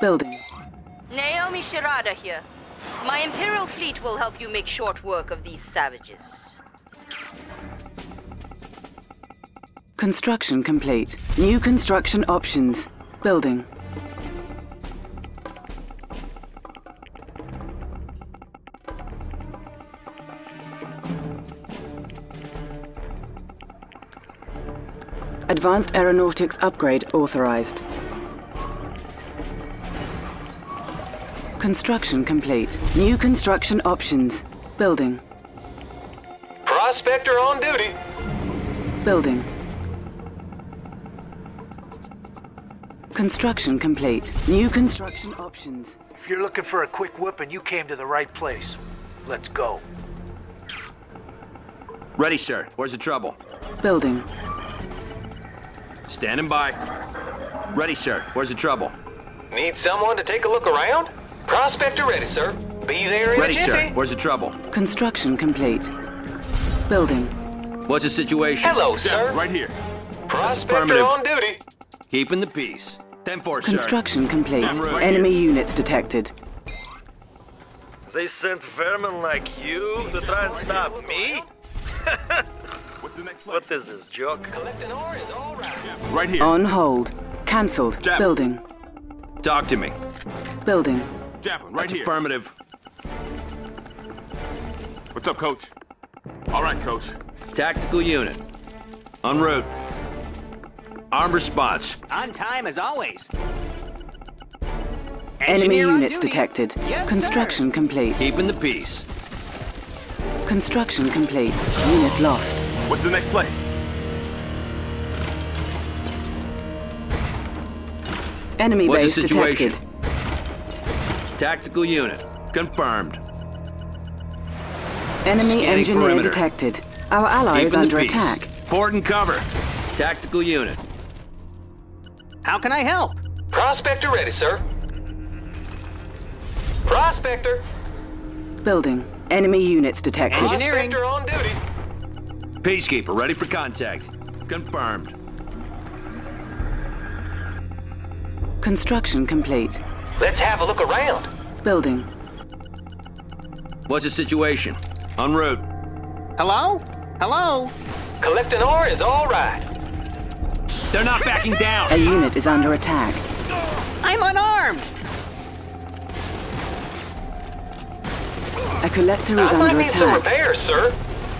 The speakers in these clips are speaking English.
Building. Naomi Shirada here. My Imperial fleet will help you make short work of these savages. Construction complete. New construction options. Building. Advanced Aeronautics upgrade authorized. Construction complete. New construction options. Building. Prospector on duty. Building. Construction complete. New construction options. If you're looking for a quick whooping, you came to the right place. Let's go. Ready, sir. Where's the trouble? Building. Standing by. Ready, sir. Where's the trouble? Need someone to take a look around? Prospector ready, sir. Be there in Ready, a sir. jiffy. Where's the trouble? Construction complete. Building. What's the situation? Hello, sir. Right here. Prospector Affirmative. on duty. Keeping the peace. 10-4, sir. Construction complete. Right. Enemy units detected. They sent vermin like you to try and stop me? What's the next What is this, joke? Collecting ore is all right. Right here. On hold. Cancelled. Building. Talk to me. Building. Javelin, right here. Affirmative. What's up, coach? All right, coach. Tactical unit. En route. Armed response. On time as always. Enemy Engineer units detected. Yes, Construction complete. Keeping the peace. Construction complete. Unit lost. What's the next play? Enemy What's base detected. Tactical unit. Confirmed. Enemy Scanning engineer perimeter. detected. Our ally is Keeping the under attack. Port and cover. Tactical unit. How can I help? Prospector ready, sir. Prospector. Building. Enemy units detected. Engineering. Prospector on duty. Peacekeeper, ready for contact. Confirmed. Construction complete. Let's have a look around. Building. What's the situation? En route. Hello? Hello? Collecting ore is all right. They're not backing down. A unit is under attack. I'm unarmed. A collector is I might under need some attack. repairs, sir.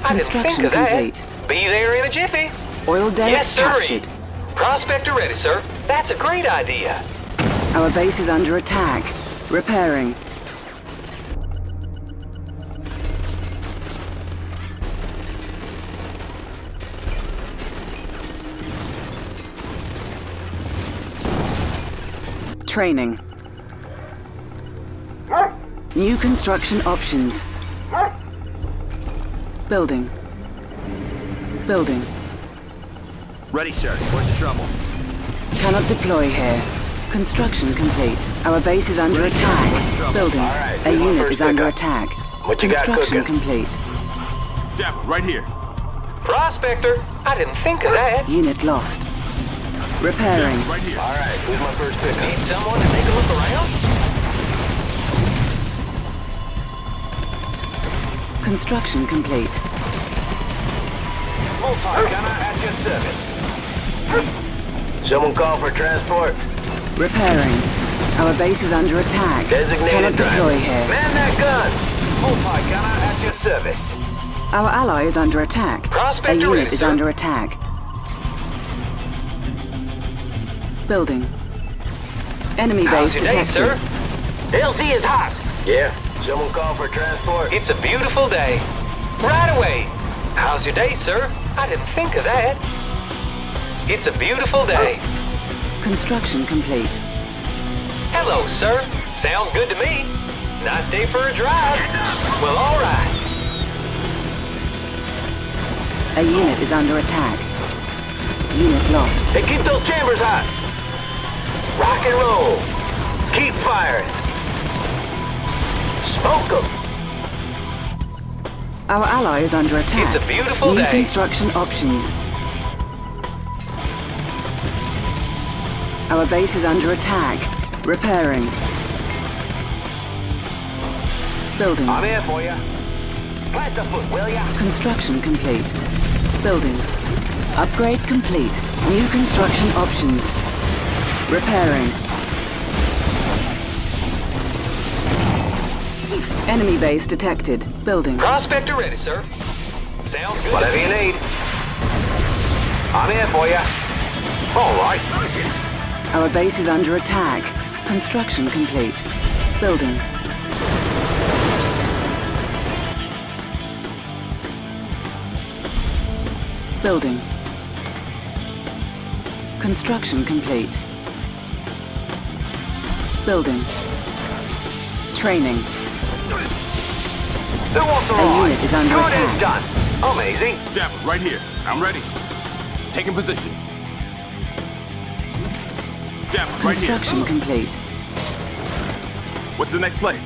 I didn't think Construction of that. complete. Be there in a jiffy. Oil derrick Yes, sir. captured. Prospector ready, sir. That's a great idea. Our base is under attack. Repairing. Training. New construction options. Building. Building. Ready, sir. Where's the trouble? Cannot deploy here. Construction complete. Our base is under attack. Building. right, A unit is under pickup. attack. What you Construction cooking? complete. Javelin, right here. Prospector. I didn't think of that. Unit lost. Repairing. Right here. All right, who's my first pick? Need someone to take a look around? Construction complete. Multi-gunner at your service. Someone call for transport. Repairing. Our base is under attack. Designated Cannot deploy here. Man that gun. Multi-gunner at your service. Our ally is under attack. Prospector A unit ready, is under attack. Building. Enemy How's base your day, detected. sir? LZ is hot. Yeah. Someone call for transport. It's a beautiful day. Right away. How's your day, sir? I didn't think of that. It's a beautiful day. Construction complete. Hello, sir. Sounds good to me. Nice day for a drive. Well, all right. A unit is under attack. Unit lost. Hey, keep those chambers hot. Rock and roll. Keep firing. Smoke 'em. Our ally is under attack. It's a beautiful New day. construction options. Our base is under attack. Repairing. Building. I'm here for you. Plant the foot, will ya? Construction complete. Building. Upgrade complete. New construction options. Repairing. Enemy base detected. Building. Prospector ready, sir. Sounds good. Whatever you need. I'm here for you. All right. Our base is under attack. Construction complete. Building. Building. Construction complete. Building. Training. Who wants a A unit is under Good attack. is done. Amazing. Dapper, right here. I'm ready. Taking position. Dapper, right here. Construction complete. What's the next play?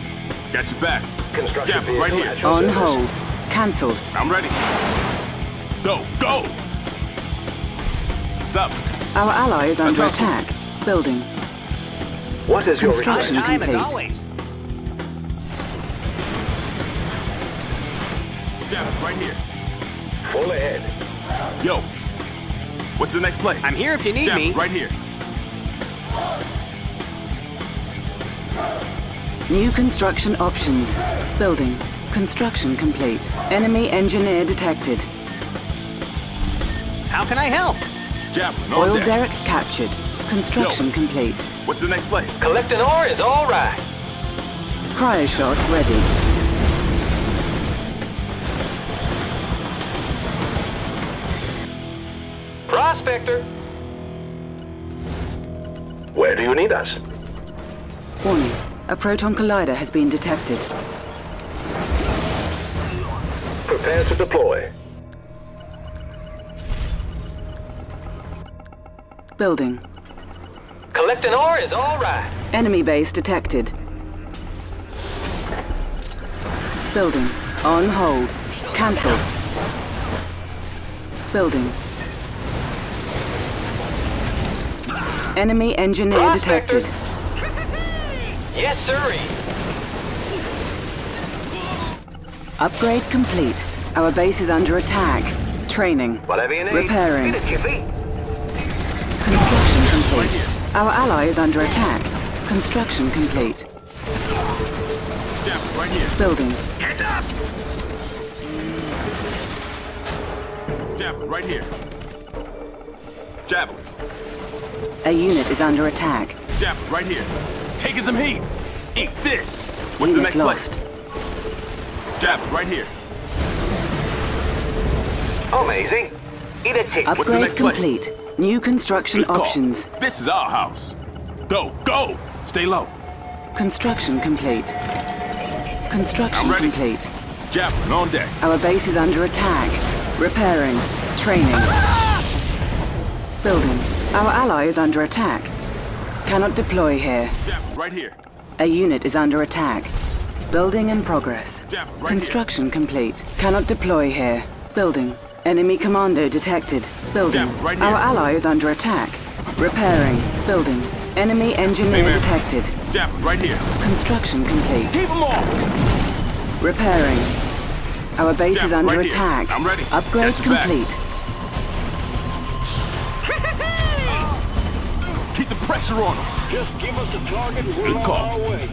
Got your back. Construction Dapper, right here. On hold. Cancelled. I'm ready. Go, go! What's up? Our ally is under Attention. attack. Building. What is your Construction request? Time as complete. always. Dapper, right here. Full ahead. Yo. What's the next play? I'm here if you need Dapper, me. right here. New construction options. Building. Construction complete. Enemy engineer detected. How can I help? Dapper, no Oil deck. derrick captured. Construction Yo. complete. What's the next play? Collecting ore is all right. Cryoshock ready. Prospector. Where do you need us? Warning. A proton collider has been detected. Prepare to deploy. Building. Collecting ore is all right. Enemy base detected. Building. On hold. Cancelled. Building. Enemy engineer Prospector. detected. Yes, sirree. Upgrade complete. Our base is under attack. Training. Whatever you need. Repairing. Get it, Jiffy. Construction complete. Our ally is under attack. Construction complete. Dapper, right here. Building. Dapper, right here. Dapper, A unit is under attack. Dapper, right here. Taking some heat. Eat this. What's the unit next lost. play? Dapper, right here. Amazing. Eat a tick. the Upgrade next play? complete. New construction Good call. options. This is our house. Go, go. Stay low. Construction complete. Construction complete. Dapper, on deck. Our base is under attack. Repairing. Training. Ah! Building. Our ally is under attack. Cannot deploy here. Right here. A unit is under attack. Building in progress. Right Construction complete. Cannot deploy here. Building. Enemy commando detected. Building. Right here. Our ally is under attack. Repairing. Building. Enemy engineer Hey, detected. here. Right here. Construction complete. Keep them off. Repairing. Our base is under right here. attack. I'm ready. Upgrade your back. Pressure on them. Just give us a target and we're Good on call. our way.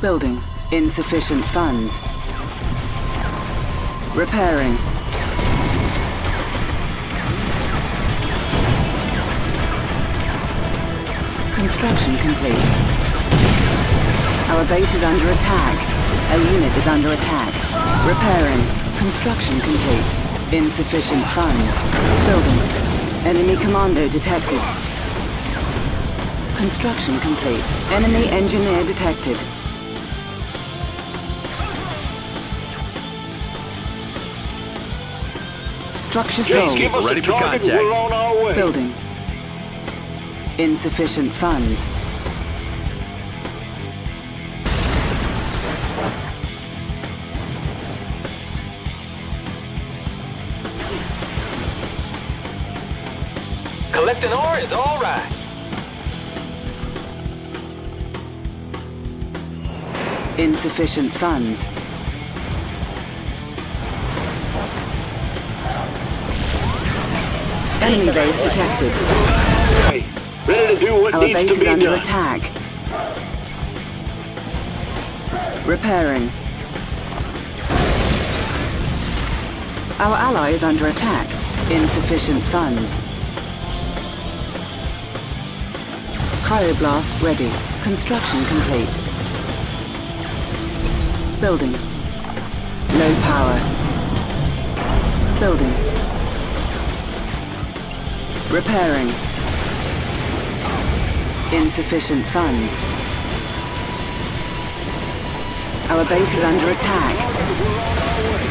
Building. Insufficient funds. Repairing. Construction complete. Our base is under attack. A unit is under attack. Repairing. Construction complete. Insufficient funds. Building. Enemy commando detected. Construction complete. Enemy engineer detected. Structure Just sold. Ready for contact. we're on our way. Building. Insufficient funds. Is all right. Insufficient funds. Enemy base detected. Ready to do what Our needs base to is be under done. attack. Repairing. Our ally is under attack. Insufficient funds. Cryoblast ready. Construction complete. Building. Low power. Building. Repairing. Insufficient funds. Our base is under attack.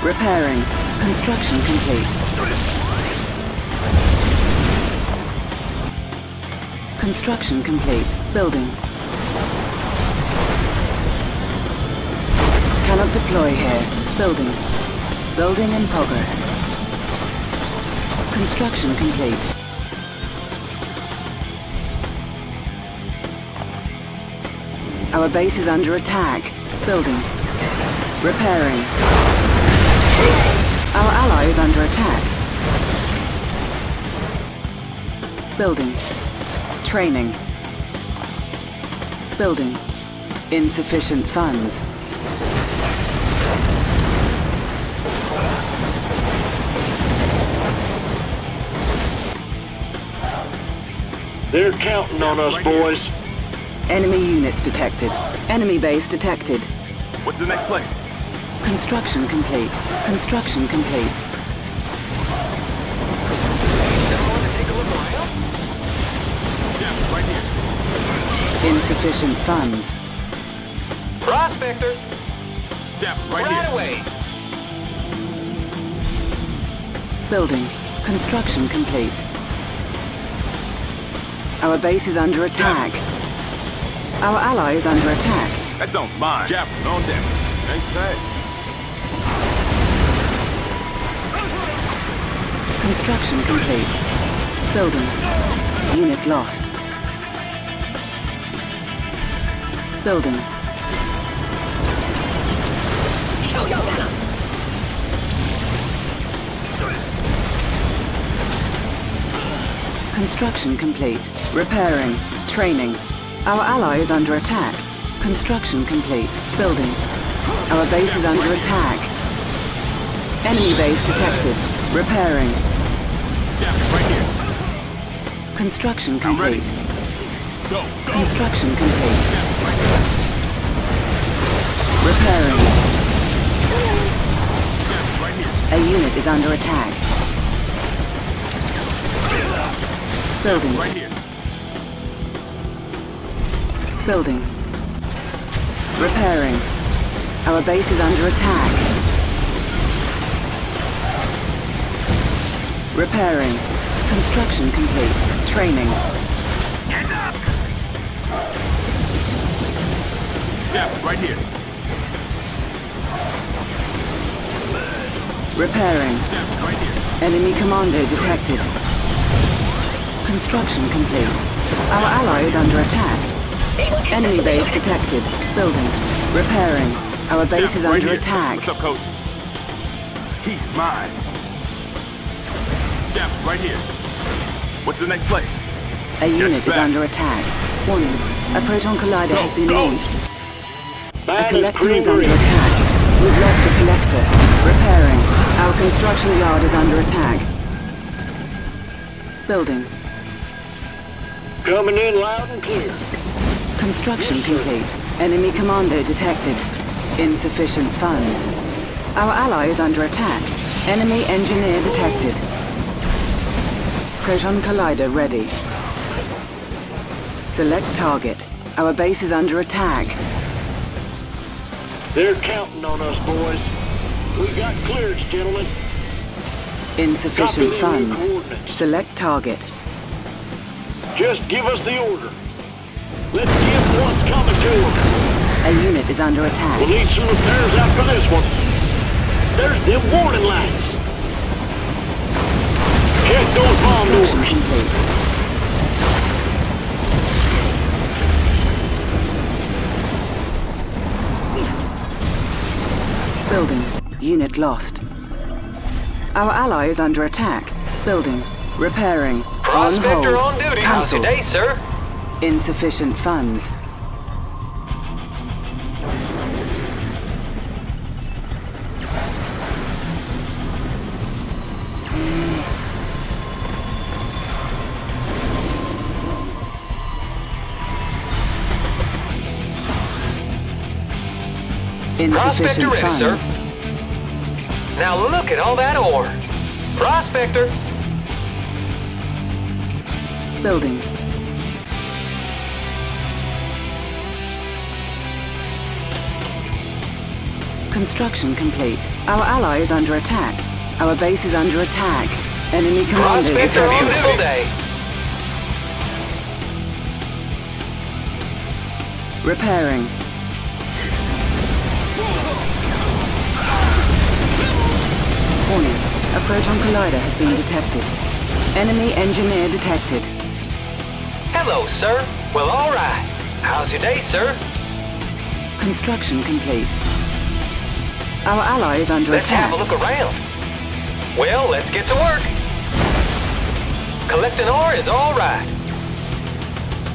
Repairing. Construction complete. Construction complete. Building. Cannot deploy here. Building. Building in progress. Construction complete. Our base is under attack. Building. Repairing. Our ally is under attack. Building. Training. Building. Insufficient funds. They're counting on us, boys. Enemy units detected. Enemy base detected. What's the next play? Construction complete. Construction complete. Yeah, right. Insufficient funds. Prospector, Yeah, right, right here. away. Building. Construction complete. Our base is under attack. Our ally is under attack. That zone's mine. Jap, on deck. Thanks, thanks. Construction complete. Building. Unit lost. Building. Construction complete. Repairing. Training. Our ally is under attack. Construction complete. Building. Our base is under attack. Enemy base detected. Repairing. Yeah, right here. Construction complete. Go, go. Construction complete. Yeah, right here. Repairing. Yeah, right here. A unit is under attack. Building. Right here. Building. Repairing. Our base is under attack. Repairing. Construction complete. Training. Get up! Yeah, right here. Repairing. Yeah, right here. Enemy commando detected. Construction complete. Our ally is under attack. Enemy base detected. Building. Repairing. Our base Yeah, is right under here. attack. What's up, coach? He's mine. Yeah, right here. What's the next play? A unit is under attack. Warning. A proton collider Go, has been go. launched. A collector is under attack. We've lost a collector. Repairing. Our construction yard is under attack. Building. Coming in loud and clear. Construction complete. Enemy commando detected. Insufficient funds. Our ally is under attack. Enemy engineer detected. Proton collider ready. Select target. Our base is under attack. They're counting on us, boys. We've got clearance, gentlemen. Insufficient the funds. Select target. Just give us the order. Let's give what's coming to us. A unit is under attack. We'll need some repairs after this one. There's them warning lights. Check those bomb doors. complete. Building. Unit lost. Our ally is under attack. Building. Repairing. On Prospector hold. on duty. How's your Cancelled. day, sir? Insufficient funds. Insufficient Prospector ready, sir. Now look at all that ore. Prospector. Building. Construction complete. Our ally is under attack. Our base is under attack. Enemy commander Prospector, detected. beautiful day. Repairing. A proton collider has been detected. Enemy engineer detected. Hello, sir. Well, all right. How's your day, sir? Construction complete. Our ally is under Let's attack. have a look around. Well, let's get to work. Collecting ore is all right.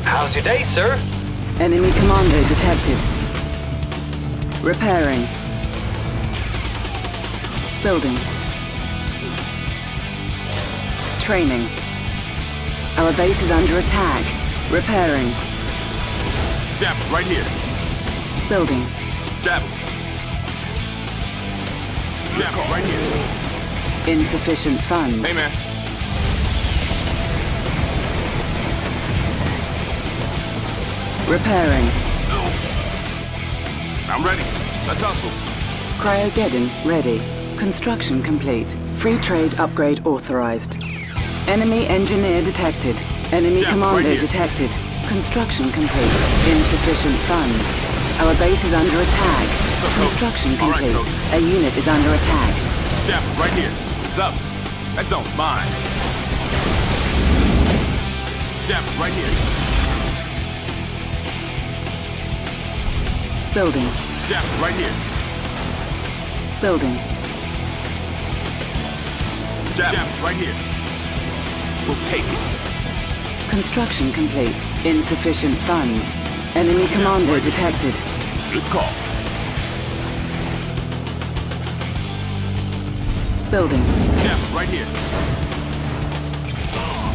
How's your day, sir? Enemy commander detected. Repairing. Building. Training. Our base is under attack. Repairing. Him, right here. Building. Jab him, right here. Insufficient funds. Hey, man. Repairing. I'm ready. Let's hustle. Cryogeddon ready. Construction complete. Free trade upgrade authorized. Enemy engineer detected. Enemy Jack, commander right detected. Construction complete. Insufficient funds. Our base is under attack. Coach. Construction right, complete. Coach. A unit is under attack. Step right here. What's up? That mine. Jab him, right here. Building. Step right here. Building. Step right here. We'll take it. Construction complete. Insufficient funds. Enemy commander detected. Good call. Building. Jab right here.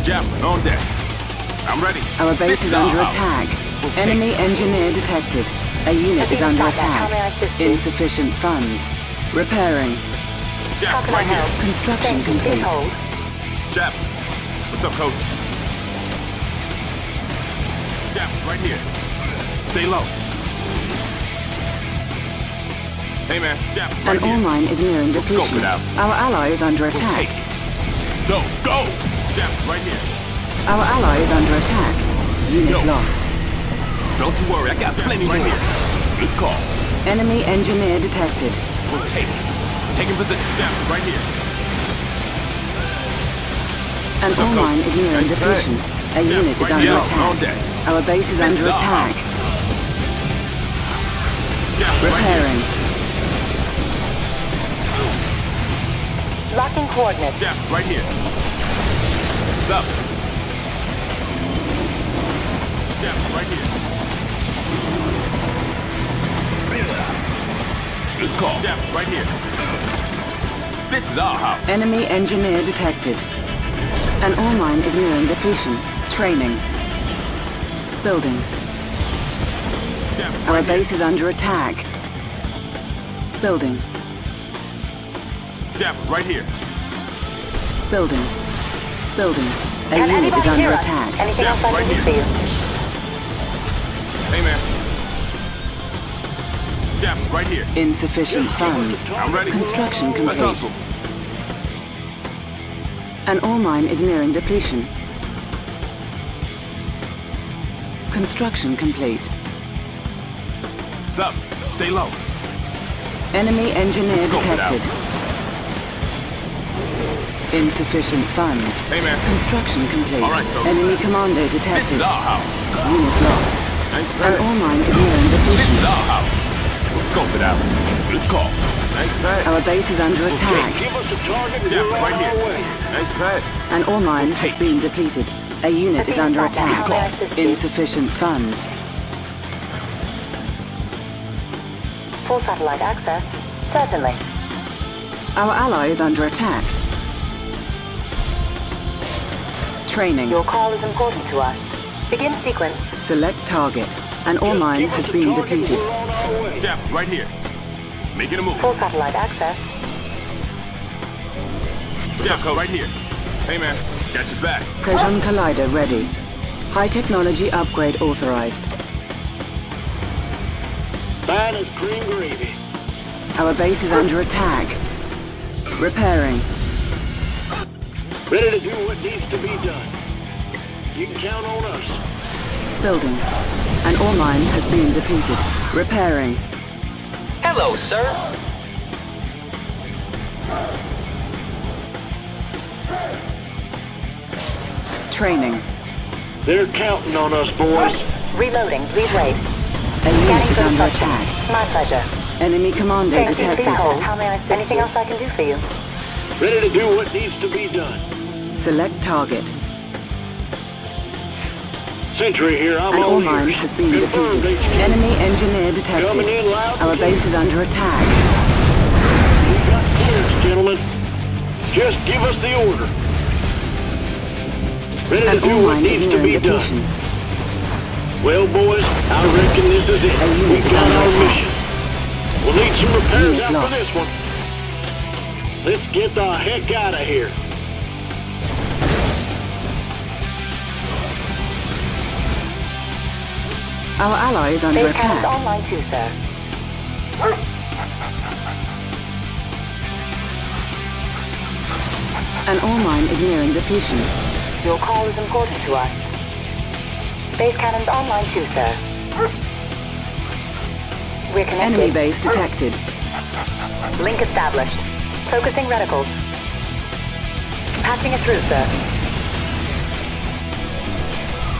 Jab on deck. I'm ready. Our base This is under house. attack. We'll Enemy engineer detected. A unit is under attack. Insufficient funds. Repairing. Jab him, right here. Construction complete. Jab him. What's up, coach? Jab right here. Stay low. Hey, man. Jab right An ore here. mine is nearing We'll scope it out. Our ally is under We'll take attack. it. Go, go! Jab right here. Our ally is under attack. Unit Yo. lost. Don't you worry, I got plenty right here. Good call. Enemy engineer detected. We'll take it. Taking position. Jab right here. An Go, ore mine is nearing Hey, depletion. A Yeah, unit is oh, under here. Attack. Oh, our base is under attack. Jab him, here. Repairing. Locking coordinates. Jab him, right here. What's up? Jab right here. Good call. Jab right here. This is our house. Enemy engineer detected. An ore mine is nearing depletion. Training. Building. Our base is under attack. Building. Jab him, right here. Building. Building. A Can unit is under hear us? attack. Anything Yeah, else I right can do here. for you? Hey, man. Jab him, right here. Insufficient funds. I'm ready. Construction Let's complete. hustle. An ore mine is nearing depletion. Construction complete. Up? Stay low. Enemy engineer Scope detected. Insufficient funds. Hey, man. Construction complete. All right. Enemy commando This is detected. our house. Unit lost. An ore mine is nearing This depletion. is our house. We'll scope it out. Good call. Thanks, Pat. Our base is under attack. Give us a target and Jeff, right here. our way. Thanks, Pat. An ore mine has Take. been depleted. A unit is under Athena, how may I attack. Insufficient funds. Full satellite access? Certainly. Our ally is under attack. Training. Your call is important to us. Begin sequence. Select target. An ore mine has been target and depleted. We're on our way. Jeff, right here. Making a move. Full satellite access. Jeff, right here. Hey, man. Got your back. Proton Collider ready. High technology upgrade authorized. Fine as cream gravy. Our base is under attack. Repairing. Ready to do what needs to be done. You can count on us. Building. An ore mine has been depleted. Repairing. Hello, sir. Training. They're counting on us, boys. Reloading. Please wait. A Scanning is for the under subject. attack. My pleasure. Enemy commando Thank you. Please detected. hold. How may I assist Anything else I can do for you? Ready to do what needs to be done. Select target. Sentry here, I'm An all mine has been Confirmed. HQ. Enemy engineer Coming detected. in loud Our base is under attack. We got clearance, gentlemen. Just give us the order. Ready An to do what needs to be done. Well, boys, I reckon this is it. We've got our attack. mission. We'll need some repairs Unit after lost. this one. Let's get the heck out of here. Our ally is under Space cannons attack. online too, sir. An ore mine is nearing depletion. Your call is important to us. Space cannons online too, sir. We're Enemy base detected. Link established. Focusing reticles. Patching it through, sir.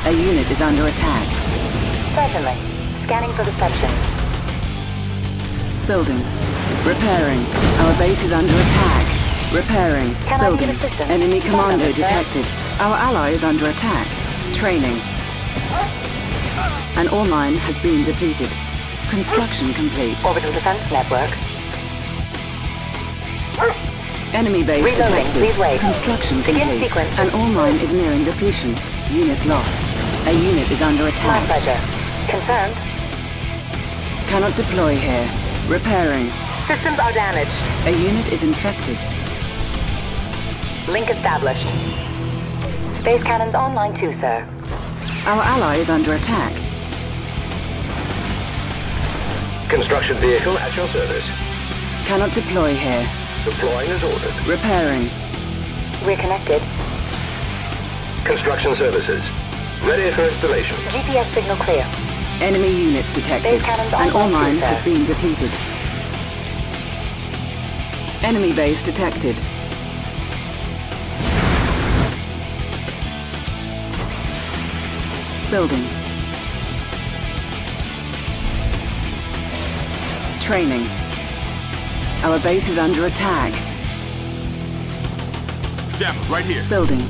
A unit is under attack. Certainly. Scanning for reception. Building. Repairing. Our base is under attack. Repairing. Can Building. assistance? Enemy commando moment, sir. detected. Our ally is under attack. Training. An ore mine has been depleted. Construction complete. Orbital defense network. Enemy base Reloading, detected. please wait. Construction Begin complete. sequence. An ore mine is nearing depletion. Unit lost. A unit is under attack. My pleasure. Confirmed. Cannot deploy here. Repairing. Systems are damaged. A unit is infected. Link established. Space cannons online too, sir. Our ally is under attack. Construction vehicle at your service. Cannot deploy here. Deploying as ordered. Repairing. We're connected. Construction services. Ready for installation. GPS signal clear. Enemy units detected. Space cannons An ore online mine has been depleted. Enemy base detected. Building. Training. Our base is under attack. Jeff, right here. Building.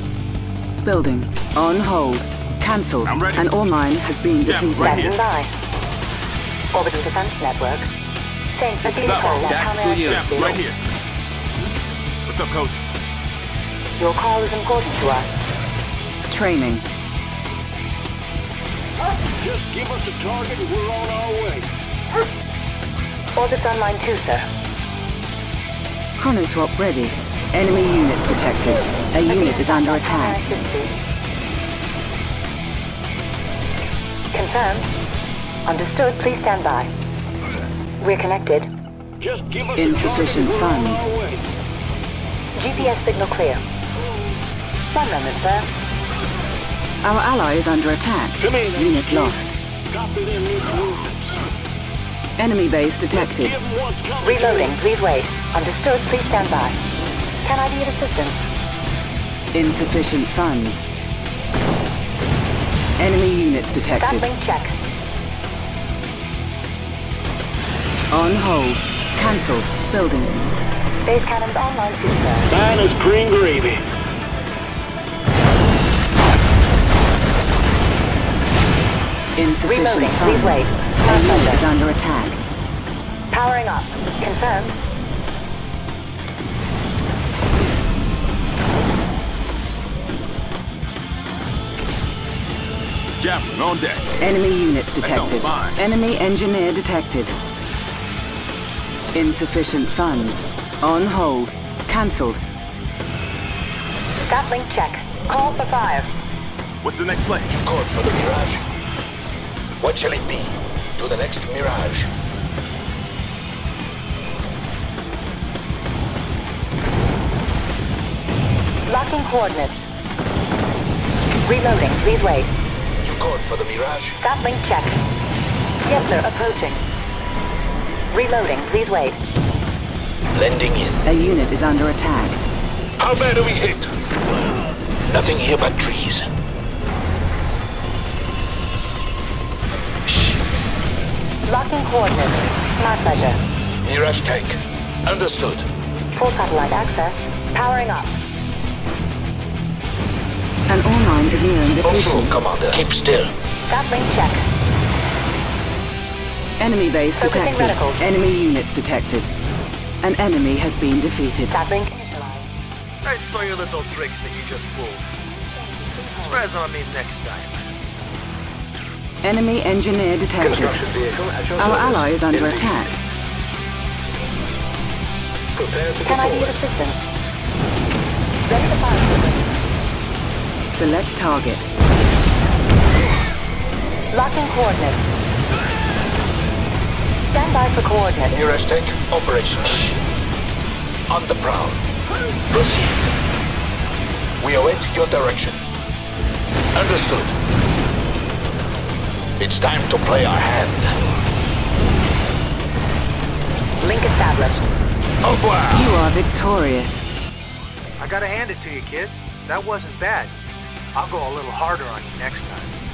Building. On hold. Cancelled. I'm ready. An ore mine has been Yeah, depleted. right Standing by. Orbital defense network. Thank you. Please Stop. hold How may I Jeff, assist you? right here. What's up, coach? Your call is important to us. Training. Just give us a target and we're on our way. Orbits online too, sir. Chronoswap ready. Enemy units detected. A unit is under How may I attack. Confirmed. Understood. Please stand by. We're connected. Just give us Insufficient target and we're funds. on our way. GPS signal clear. One moment, sir. Our ally is under attack. Come in, Unit HQ. lost. Copy them new movements. Enemy base detected. Give 'em what's coming. Reloading, please wait. Understood, please stand by. Can I be of assistance? Insufficient funds. Enemy units detected. Sapling check. On hold. Cancelled. Building. Space cannons online too, sir. Mine is green gravy. Insufficient Reloading, funds. please wait. A My unit is under attack. Powering up. Confirmed. Javelin on deck. Enemy units detected. Enemy engineer detected. Insufficient funds. On hold. Cancelled. Sapling check. Call for fire. What's the next play? Code for the Mirage. What shall it be? To the next Mirage. Locking coordinates. Reloading, please wait. You code for the Mirage? Sapling check. Yes, sir, approaching. Reloading, please wait. Blending in. A unit is under attack. How bad are we hit? Nothing here but trees. Shh. Locking coordinates. My pleasure. Mirage tank. Understood. Full satellite access. Powering up. An ore mine is nearing depletion. Also, Commander. Keep still. Sapling check. Enemy base Focusing detected. reticles. Enemy units detected. An enemy has been defeated. Sapling initialized. I saw your little tricks that you just pulled. Surprise on me next time. Enemy engineer detected. vehicle Our ally is under attack. Prepare to Can I be of assistance? Ready to fire sequence. Select target. Locking coordinates. Stand by for coordinates. Mirage tank operations. On the prowl. Proceed. We await your direction. Understood. It's time to play our hand. Link established. Au revoir. You are victorious. I gotta hand it to you, kid. That wasn't bad. I'll go a little harder on you next time.